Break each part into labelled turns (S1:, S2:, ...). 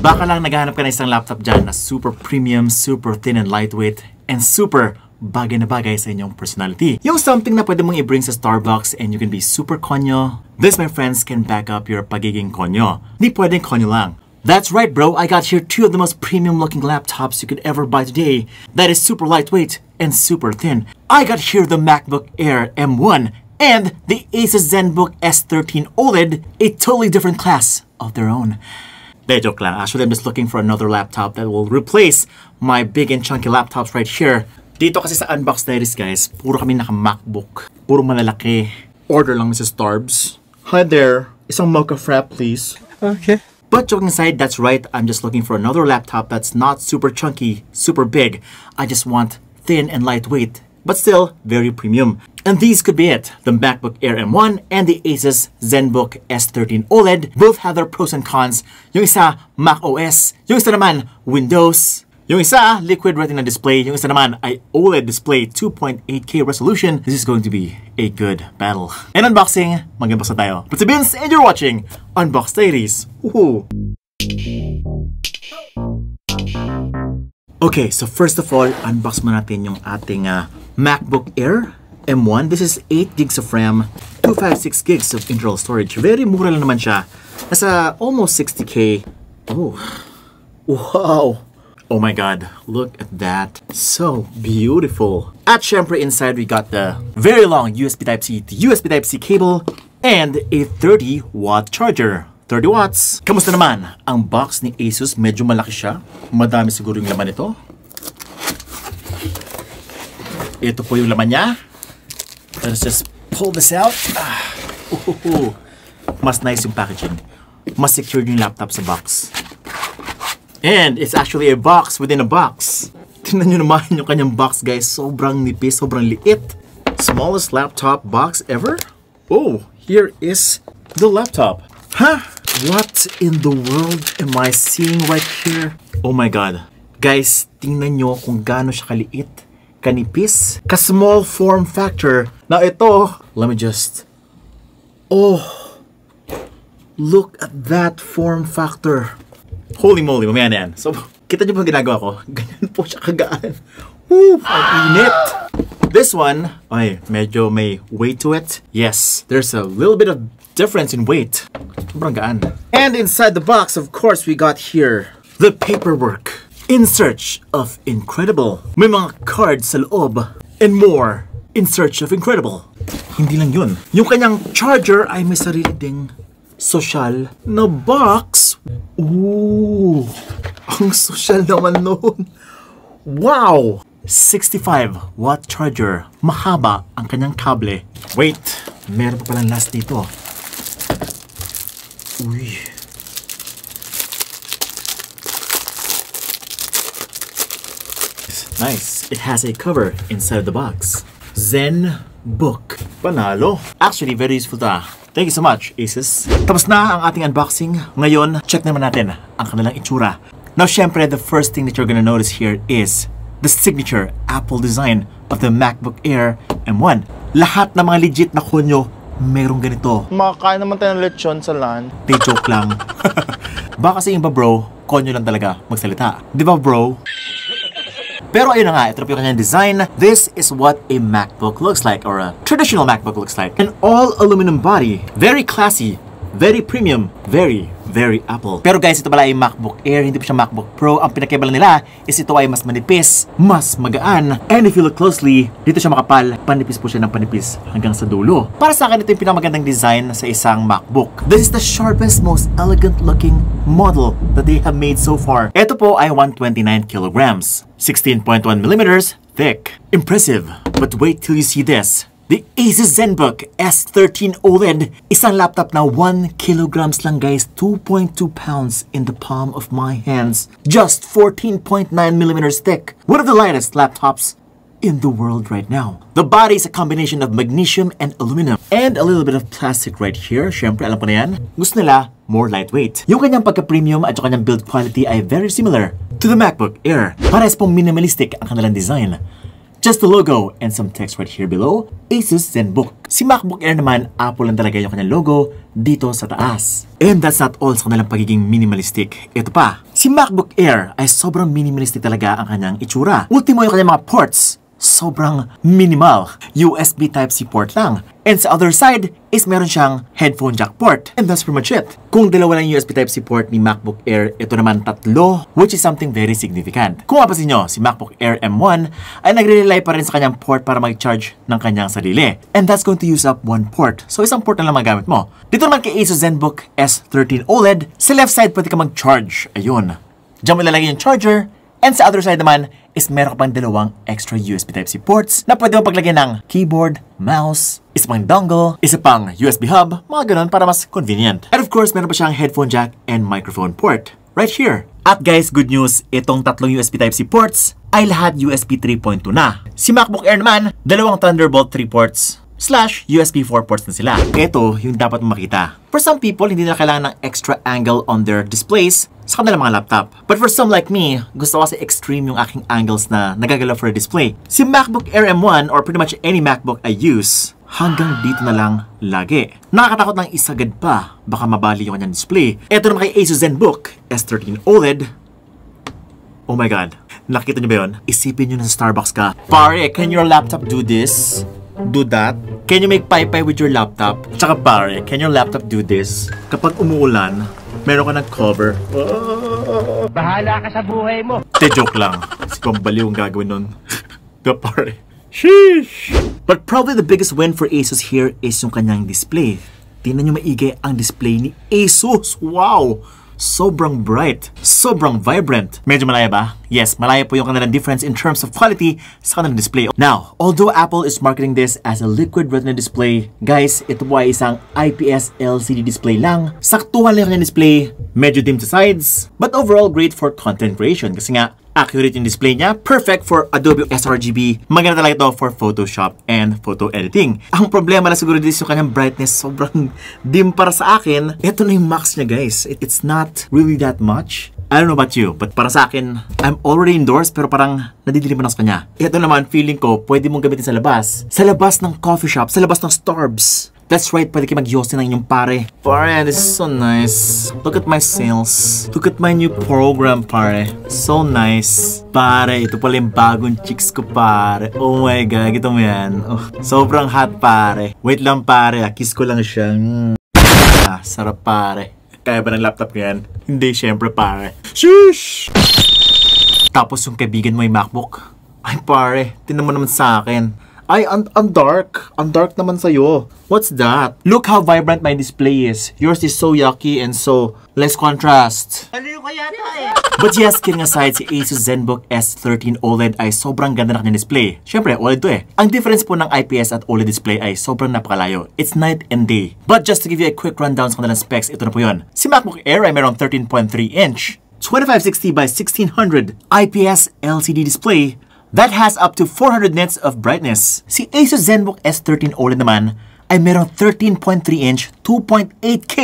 S1: Baka lang naghahanap ka ng isang laptop dyan na super premium, super thin and lightweight, and super bagay na bagay sa inyong personality. Yung something na pwede mong i-bring sa Starbucks and you can be super konyo. This, my friends, can back up your pagiging konyo. Di pwedeng konyo lang. That's right, bro. I got here two of the most premium looking laptops you could ever buy today. That is super lightweight and super thin. I got here the MacBook Air M1 and the Asus ZenBook S13 OLED, a totally different class of their own. De, joke lang. Actually, I'm just looking for another laptop that will replace my big and chunky laptops right here. Dito kasi sa Unbox Diaries, guys, puro kami naka-MacBook. Puro malalaki. Order lang, Mrs. Starbs. Hi there. Isang mocha frap, please.
S2: Okay.
S1: But joking aside, that's right. I'm just looking for another laptop that's not super chunky, super big. I just want thin and lightweight, but still very premium. And these could be it. The MacBook Air M1 and the Asus ZenBook S13 OLED both have their pros and cons. Yung isa, Mac OS. Yung isa naman, Windows. Yung isa, liquid retina display. Yung isa naman ay OLED display 2.8K resolution. This is going to be a good battle. And unboxing, mag-unbox na tayo. But si and you're watching Unbox Diaries. Woohoo! Okay, so first of all, unbox mo natin yung ating uh, MacBook Air M1. This is 8 gigs of RAM, 256 gigs of internal storage. Very mura lang naman siya. Nasa almost 60k. Oh, wow. Oh my god, look at that. So beautiful. At syempre inside we got the very long USB Type-C to USB Type-C cable and a 30 watt charger. 30 watts. Kamusta naman? Ang box ni Asus medyo malaki siya. Madami siguro yung laman nito. Ito po yung laman niya. Let's just pull this out. Ah, uhuhu. Mas nice yung packaging. Mas secure yung laptop sa box. And it's actually a box within a box. Tingnan nyo naman yung kanyang box guys. Sobrang nipis, sobrang liit. Smallest laptop box ever? Oh, here is the laptop. Huh? What in the world am I seeing right here? Oh my god. Guys, tingnan nyo kung gaano siya kaliit, kanipis, ka-small form factor. Now ito, let me just... Oh! Look at that form factor. Holy moly, mamaya na yan. So, kita niyo ang ginagawa ko? Ganyan po siya kagaan. Woo! Ang init! This one, ay, medyo may weight to it. Yes, there's a little bit of difference in weight. Sobrang gaan. And inside the box, of course, we got here the paperwork. In search of incredible. May mga cards sa loob. And more. In search of incredible. Hindi lang yun. Yung kanyang charger ay may sarili ding social na box. Ooh, ang social naman nun. Wow! 65 watt charger. Mahaba ang kanyang kable. Wait, meron pa palang last dito. Uy. Nice. It has a cover inside the box. Zen Book. Panalo. Actually, very useful to Thank you so much, Asus. Tapos na ang ating unboxing. Ngayon, check naman natin ang kanilang itsura. Now, syempre, the first thing that you're gonna notice here is the signature Apple design of the MacBook Air M1. Lahat ng mga legit na kunyo, merong ganito.
S2: Makakain naman tayo ng lechon sa land.
S1: They joke lang. Baka yung iba bro, konyo lang talaga magsalita. Di ba bro? Pero ayun nga, ito yung design. This is what a MacBook looks like, or a traditional MacBook looks like. An all-aluminum body. Very classy. Very premium. Very, very Apple. Pero guys, ito pala ay MacBook Air, hindi pa siya MacBook Pro. Ang pinakaiba nila is ito ay mas manipis, mas magaan. And if you look closely, dito siya makapal. Panipis po siya ng panipis hanggang sa dulo. Para sa akin, ito yung pinakamagandang design sa isang MacBook. This is the sharpest, most elegant looking model that they have made so far. Ito po ay 129 kilograms. 16.1 millimeters thick. Impressive. But wait till you see this. The Asus ZenBook S13 OLED. Isang laptop na 1 kilograms lang guys. 2.2 pounds in the palm of my hands. Just 14.9 millimeters thick. One of the lightest laptops in the world right now. The body is a combination of magnesium and aluminum. And a little bit of plastic right here. Siyempre, alam ko na yan. Gusto nila, more lightweight. Yung kanyang pagka-premium at yung kanyang build quality ay very similar to the MacBook Air. Pares pong minimalistic ang kanilang design. Just the logo and some text right here below, Asus ZenBook. Si MacBook Air naman, Apple lang talaga yung kanyang logo dito sa taas. And that's not all sa kanilang pagiging minimalistic. Ito pa, Si MacBook Air ay sobrang minimalistic talaga ang kanyang itsura. Ultimo yung kanyang mga ports, sobrang minimal. USB Type-C port lang. And sa other side is meron siyang headphone jack port. And that's pretty much it. Kung dalawa lang USB Type-C port ni MacBook Air, ito naman tatlo, which is something very significant. Kung mapasin nyo, si MacBook Air M1 ay nagre-rely pa rin sa kanyang port para mag-charge ng kanyang sarili. And that's going to use up one port. So isang port na lang magamit mo. Dito naman kay Asus ZenBook S13 OLED, sa left side pwede ka mag-charge. Ayun. Diyan mo lalagay yung charger, And sa other side naman is meron ka pang dalawang extra USB Type-C ports na pwede mo paglagyan ng keyboard, mouse, isa pang dongle, isa pang USB hub, mga ganun para mas convenient. And of course, meron pa siyang headphone jack and microphone port right here. At guys, good news, itong tatlong USB Type-C ports ay lahat USB 3.2 na. Si MacBook Air naman, dalawang Thunderbolt 3 ports slash USB 4 ports na sila. Ito yung dapat makita. For some people, hindi na kailangan ng extra angle on their displays sa kanilang mga laptop. But for some like me, gusto ko kasi extreme yung aking angles na nagagalaw for a display. Si MacBook Air M1 or pretty much any MacBook I use, hanggang dito na lang lagi. Nakakatakot ng isagad pa, baka mabali yung kanyang display. Ito naman kay Asus ZenBook S13 OLED. Oh my god, nakita niyo ba yun? Isipin niyo na sa Starbucks ka. Pare, can your laptop do this? Do that? Can you make pie-pie with your laptop? Tsaka pare, can your laptop do this? Kapag umuulan, meron ka ng cover.
S3: Bahala ka sa buhay mo.
S1: Te, joke lang. Si Pambaliw ang gagawin nun. Kapare. Sheesh! But probably the biggest win for Asus here is yung kanyang display. Tingnan nyo maigi ang display ni Asus. Wow! Sobrang bright. Sobrang vibrant. Medyo malaya ba? Yes, malaya po yung kanilang difference in terms of quality sa kanilang display. Now, although Apple is marketing this as a liquid retina display, guys, ito po ay isang IPS LCD display lang. Saktuhan lang yung display, medyo dim sa sides, but overall great for content creation kasi nga accurate yung display niya, perfect for Adobe sRGB, maganda talaga ito for Photoshop and photo editing. Ang problema na siguro dito yung kanyang brightness, sobrang dim para sa akin. Ito na yung max niya guys. It- It's not really that much. I don't know about you, but para sa akin, I'm already indoors pero parang nadidiliman ako sa kanya. Ito naman, feeling ko, pwede mong gamitin sa labas. Sa labas ng coffee shop, sa labas ng Starbs. That's right, pwede kayo mag-yose ng inyong pare. Pare, this is so nice. Look at my sales. Look at my new program, pare. So nice. Pare, ito pala yung bagong chicks ko, pare. Oh my God, ito mo yan. Oh, sobrang hot, pare. Wait lang, pare. ah. Kiss ko lang siya. Mm. Ah, sarap, pare. Kaya ba ng laptop ko yan? Hindi, syempre, pare. Sheesh! Tapos yung kaibigan mo yung MacBook. Ay, pare, tinan mo naman sa akin. Ay, ang, ang dark. Ang dark naman sa'yo. What's that? Look how vibrant my display is. Yours is so yucky and so less contrast.
S3: Ano yung kaya to eh?
S1: But yes, kidding aside, si Asus ZenBook S13 OLED ay sobrang ganda ng kanyang display. Siyempre, OLED to eh. Ang difference po ng IPS at OLED display ay sobrang napakalayo. It's night and day. But just to give you a quick rundown sa kanilang specs, ito na po yun. Si MacBook Air ay merong 13.3 inch, 2560 by 1600 IPS LCD display that has up to 400 nits of brightness. Si Asus ZenBook S13 OLED naman ay merong 13.3 inch 2.8K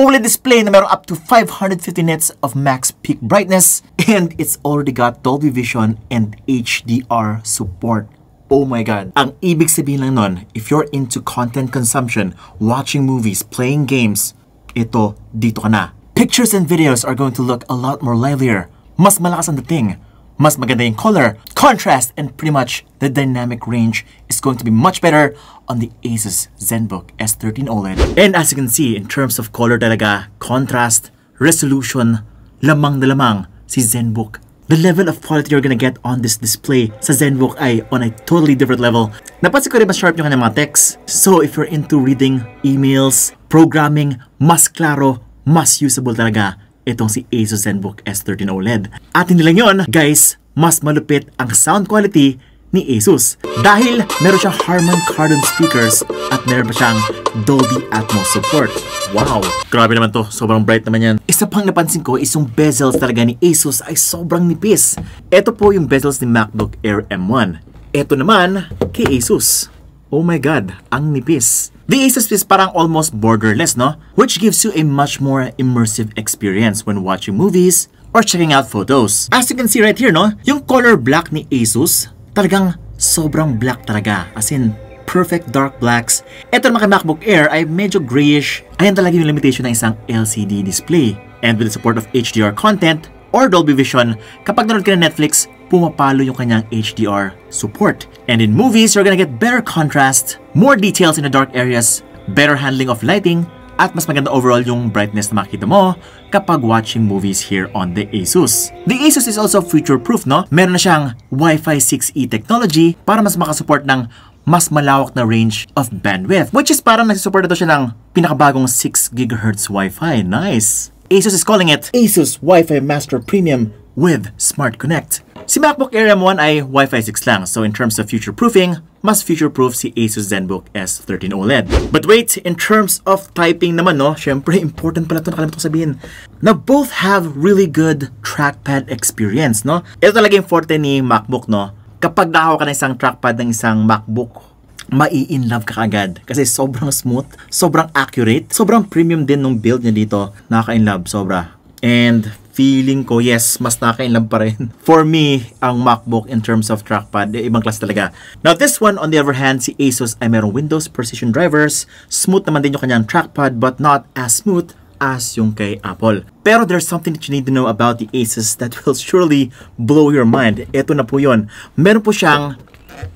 S1: OLED display na merong up to 550 nits of max peak brightness and it's already got Dolby Vision and HDR support. Oh my god. Ang ibig sabihin lang nun, if you're into content consumption, watching movies, playing games, ito, dito ka na. Pictures and videos are going to look a lot more livelier. Mas malakas ang dating. Mas maganda yung color, contrast, and pretty much the dynamic range is going to be much better on the Asus ZenBook S13 OLED. And as you can see, in terms of color talaga, contrast, resolution, lamang na lamang si ZenBook The level of quality you're gonna get on this display sa ZenBook ay on a totally different level. Napansin ko rin mas sharp yung kanyang mga text. So if you're into reading emails, programming, mas klaro, mas usable talaga itong si Asus ZenBook S13 OLED. At hindi lang yun, guys, mas malupit ang sound quality ni Asus. Dahil meron siyang Harman Kardon speakers at meron pa siyang Dolby Atmos support. Wow! Grabe naman to. Sobrang bright naman yan. Isa pang napansin ko is yung bezels talaga ni Asus ay sobrang nipis. Ito po yung bezels ni MacBook Air M1. Ito naman kay Asus. Oh my god, ang nipis. The Asus is parang almost borderless, no? Which gives you a much more immersive experience when watching movies or checking out photos. As you can see right here, no? Yung color black ni Asus, talagang sobrang black talaga. As in, perfect dark blacks. Ito naman kay MacBook Air ay medyo grayish. Ayan talaga yung limitation ng isang LCD display. And with the support of HDR content, or Dolby Vision, kapag nanood ka ng Netflix, pumapalo yung kanyang HDR support. And in movies, you're gonna get better contrast, more details in the dark areas, better handling of lighting, at mas maganda overall yung brightness na makikita mo kapag watching movies here on the Asus. The Asus is also future-proof, no? Meron na siyang Wi-Fi 6E technology para mas makasupport ng mas malawak na range of bandwidth. Which is parang nagsusupport na to siya ng pinakabagong 6 GHz Wi-Fi. Nice! Asus is calling it Asus Wi-Fi Master Premium with Smart Connect. Si MacBook Air M1 ay Wi-Fi 6 lang, so in terms of future-proofing, mas future-proof si Asus ZenBook S13 OLED. But wait, in terms of typing naman, no, syempre, important pala ito, nakalimutan ko sabihin. Now, both have really good trackpad experience, no? Ito talaga yung forte ni MacBook, no? Kapag nakahawa ka ng isang trackpad ng isang MacBook, mai-in love ka agad. Kasi sobrang smooth, sobrang accurate, sobrang premium din nung build niya dito. Nakaka-in love, sobra. And feeling ko, yes, mas nakaka-in love pa rin. For me, ang MacBook in terms of trackpad, eh, ibang class talaga. Now, this one, on the other hand, si Asus ay merong Windows Precision drivers. Smooth naman din yung kanyang trackpad, but not as smooth as yung kay Apple. Pero there's something that you need to know about the Asus that will surely blow your mind. Ito na po yon. Meron po siyang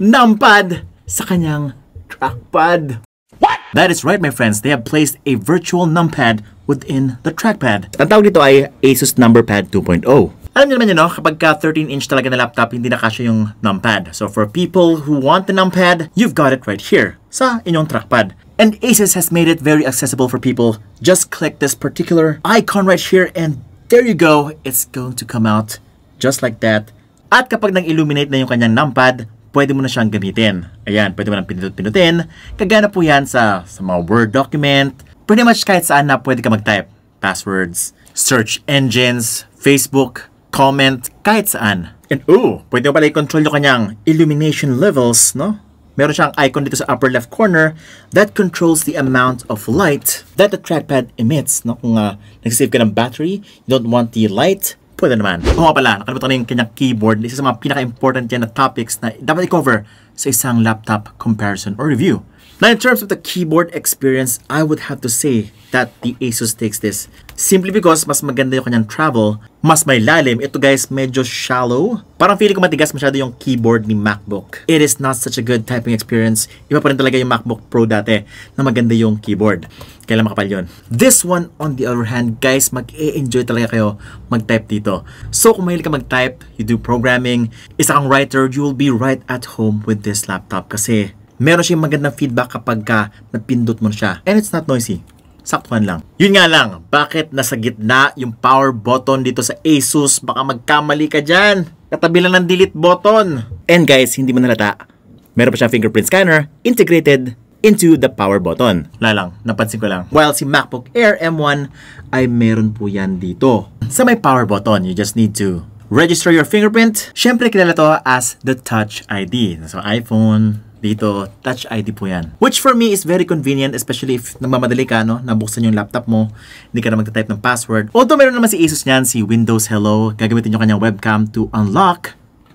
S1: numpad sa kanyang trackpad. What? That is right, my friends. They have placed a virtual numpad within the trackpad. Ang tawag dito ay Asus Numberpad 2.0. Alam niyo naman yun, no? kapag ka 13-inch talaga na laptop, hindi na kasya yung numpad. So for people who want the numpad, you've got it right here sa inyong trackpad. And Asus has made it very accessible for people. Just click this particular icon right here and there you go. It's going to come out just like that. At kapag nag-illuminate na yung kanyang numpad, pwede mo na siyang gamitin. Ayan, pwede mo nang pinindot-pindutin. Kagana po yan sa, sa mga Word document. Pretty much kahit saan na pwede ka mag-type. Passwords, search engines, Facebook, comment, kahit saan. And ooh, pwede mo pala i-control yung kanyang illumination levels, no? Meron siyang icon dito sa upper left corner that controls the amount of light that the trackpad emits. No? Kung uh, nagsisave ka ng battery, you don't want the light, pwede naman. Oo nga pala, nakalimutan na yung kanyang keyboard. Isa sa mga pinaka-important yan na topics na dapat i-cover sa isang laptop comparison or review. Now, in terms of the keyboard experience, I would have to say that the Asus takes this simply because mas maganda yung kanyang travel, mas may lalim. Ito guys, medyo shallow. Parang feeling ko matigas masyado yung keyboard ni MacBook. It is not such a good typing experience. Iba pa rin talaga yung MacBook Pro dati na maganda yung keyboard. Kailan makapal yun. This one, on the other hand, guys, mag-e-enjoy talaga kayo mag-type dito. So, kung mahilig ka mag-type, you do programming, isa kang writer, you will be right at home with this laptop kasi meron siyang magandang feedback kapag ka napindot mo siya. And it's not noisy. Saktuhan lang. Yun nga lang, bakit nasa gitna yung power button dito sa Asus? Baka magkamali ka dyan. Katabi lang ng delete button. And guys, hindi mo nalata. Meron pa siyang fingerprint scanner integrated into the power button. Wala lang, napansin ko lang. While si MacBook Air M1 ay meron po yan dito. Sa may power button, you just need to register your fingerprint. Siyempre, kilala to as the Touch ID. So, iPhone, dito, Touch ID po yan. Which for me is very convenient, especially if nagmamadali ka, no? Nabuksan yung laptop mo, hindi ka na magta-type ng password. Although meron naman si Asus niyan, si Windows Hello, gagamitin yung kanyang webcam to unlock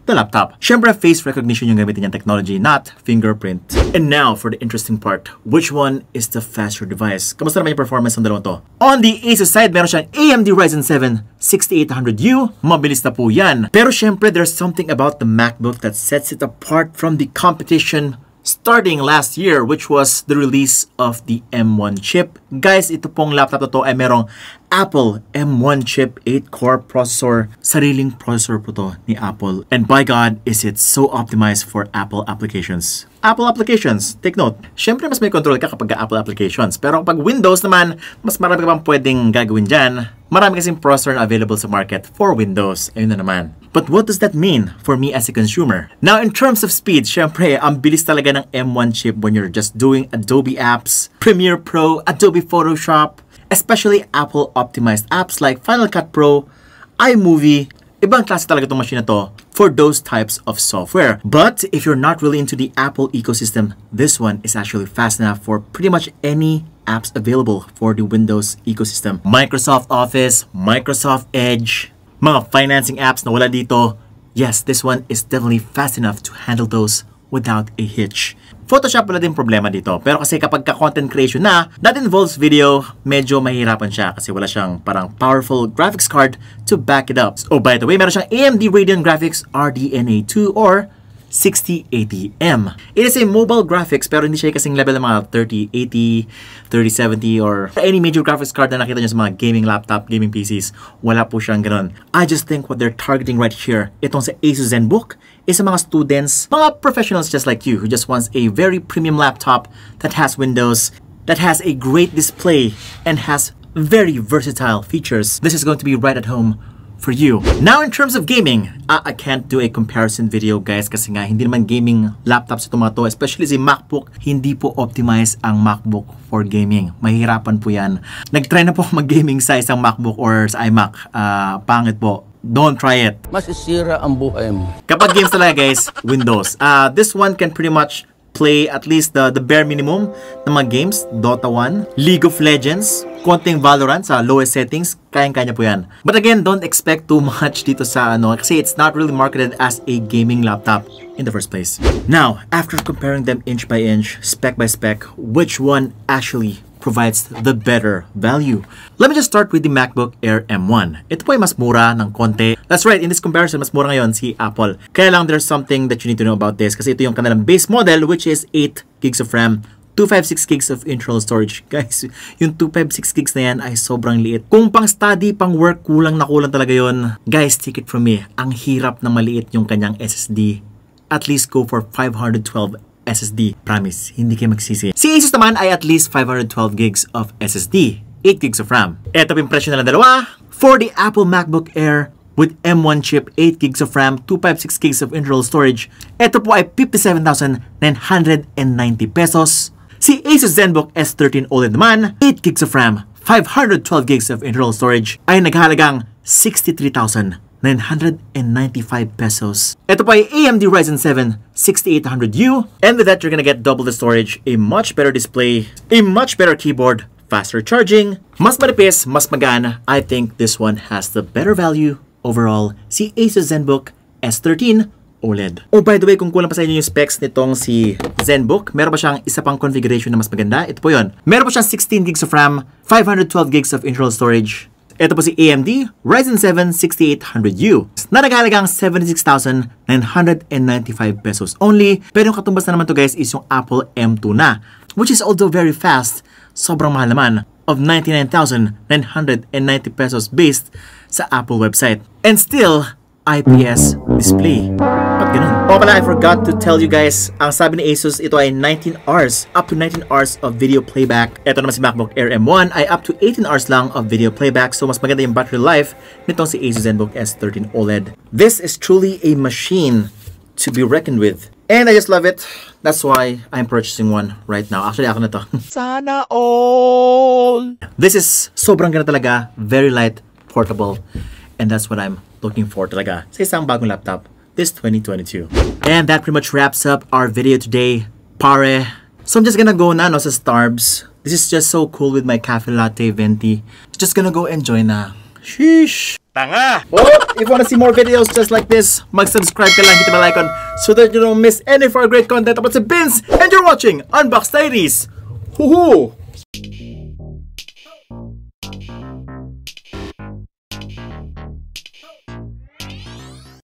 S1: the laptop. Siyempre, face recognition yung gamitin niyang technology, not fingerprint. And now, for the interesting part, which one is the faster device? Kamusta naman yung performance ng dalawang to? On the Asus side, meron siyang AMD Ryzen 7 6800U. Mabilis na po yan. Pero siyempre, there's something about the MacBook that sets it apart from the competition starting last year which was the release of the M1 chip. Guys, ito pong laptop na to ay merong Apple M1 chip 8-core processor. Sariling processor po to ni Apple. And by God, is it so optimized for Apple applications. Apple applications, take note. Siyempre, mas may control ka kapag Apple applications. Pero kapag Windows naman, mas marami ka pang pwedeng gagawin dyan. Marami kasing processor na available sa market for Windows. Ayun na naman. But what does that mean for me as a consumer? Now, in terms of speed, syempre, ang bilis talaga ng M1 chip when you're just doing Adobe apps, Premiere Pro, Adobe Photoshop, especially Apple optimized apps like Final Cut Pro, iMovie, ibang klase talaga itong machine na to for those types of software. But if you're not really into the Apple ecosystem, this one is actually fast enough for pretty much any apps available for the Windows ecosystem. Microsoft Office, Microsoft Edge, mga financing apps na wala dito, yes, this one is definitely fast enough to handle those without a hitch. Photoshop wala din problema dito. Pero kasi kapag ka content creation na, that involves video, medyo mahirapan siya kasi wala siyang parang powerful graphics card to back it up. Oh, by the way, meron siyang AMD Radeon Graphics RDNA 2 or 6080M. It is a mobile graphics pero hindi siya kasing level ng mga 3080, 3070 or any major graphics card na nakita niyo sa mga gaming laptop, gaming PCs. Wala po siyang ganun. I just think what they're targeting right here, itong sa Asus ZenBook, is sa mga students, mga professionals just like you who just wants a very premium laptop that has Windows, that has a great display, and has very versatile features. This is going to be right at home for you. Now, in terms of gaming, uh, I can't do a comparison video guys kasi nga hindi naman gaming laptops ito mga to, especially si MacBook, hindi po optimize ang MacBook for gaming. Mahirapan po yan. Nag-try na po mag-gaming sa isang MacBook or sa iMac. Uh, pangit po. Don't try it.
S4: Masisira ang buhay mo.
S1: Kapag games talaga guys, Windows. Uh, this one can pretty much play at least the, the bare minimum ng mga games. Dota 1, League of Legends, konting Valorant sa lowest settings, kayang-kanya po yan. But again, don't expect too much dito sa ano kasi it's not really marketed as a gaming laptop in the first place. Now, after comparing them inch by inch, spec by spec, which one actually provides the better value. Let me just start with the MacBook Air M1. Ito po ay mas mura ng konti. That's right, in this comparison, mas mura ngayon si Apple. Kaya lang there's something that you need to know about this kasi ito yung kanilang base model which is 8 gigs of RAM 256 gigs of internal storage. Guys, yung 256 gigs na yan ay sobrang liit. Kung pang study, pang work, kulang na kulang talaga yon. Guys, take it from me. Ang hirap na maliit yung kanyang SSD. At least go for 512 SSD. Promise, hindi kayo magsisi. Si Asus naman ay at least 512 gigs of SSD, 8 gigs of RAM. Ito yung presyo na dalawa. For the Apple MacBook Air with M1 chip, 8 gigs of RAM, 256 gigs of internal storage, ito po ay 57,990 pesos. Si Asus ZenBook S13 OLED naman, 8 gigs of RAM, 512 gigs of internal storage, ay naghahalagang 63,000 995 pesos. Ito pa ay AMD Ryzen 7 6800U. And with that, you're gonna get double the storage, a much better display, a much better keyboard, faster charging, mas manipis, mas magana. I think this one has the better value overall. Si Asus ZenBook S13 OLED. Oh, by the way, kung kulang pa sa inyo yung specs nitong si ZenBook, meron pa siyang isa pang configuration na mas maganda. Ito po yun. Meron pa siyang 16 gigs of RAM, 512 gigs of internal storage, ito po si AMD Ryzen 7 6800U na naghalagang 76,995 pesos only. Pero yung katumbas na naman to guys is yung Apple M2 na which is also very fast. Sobrang mahal naman of 99,990 pesos based sa Apple website. And still, IPS display. Ba't ganun? O pala, I forgot to tell you guys, ang sabi ni Asus, ito ay 19 hours, up to 19 hours of video playback. Ito naman si MacBook Air M1 ay up to 18 hours lang of video playback, so mas maganda yung battery life nitong si Asus ZenBook S13 OLED. This is truly a machine to be reckoned with. And I just love it. That's why I'm purchasing one right now. Actually, ako na to.
S2: Sana all!
S1: This is sobrang ganda talaga. Very light, portable. And that's what I'm looking for talaga sa isang bagong laptop this 2022. And that pretty much wraps up our video today, pare. So I'm just gonna go na no sa Starbs. This is just so cool with my cafe latte venti. Just gonna go enjoy na. Sheesh!
S2: Tanga!
S1: Well, if you wanna see more videos just like this, mag-subscribe ka lang, hit the bell icon so that you don't miss any of our great content about the bins and you're watching Unbox Diaries! Hoo-hoo!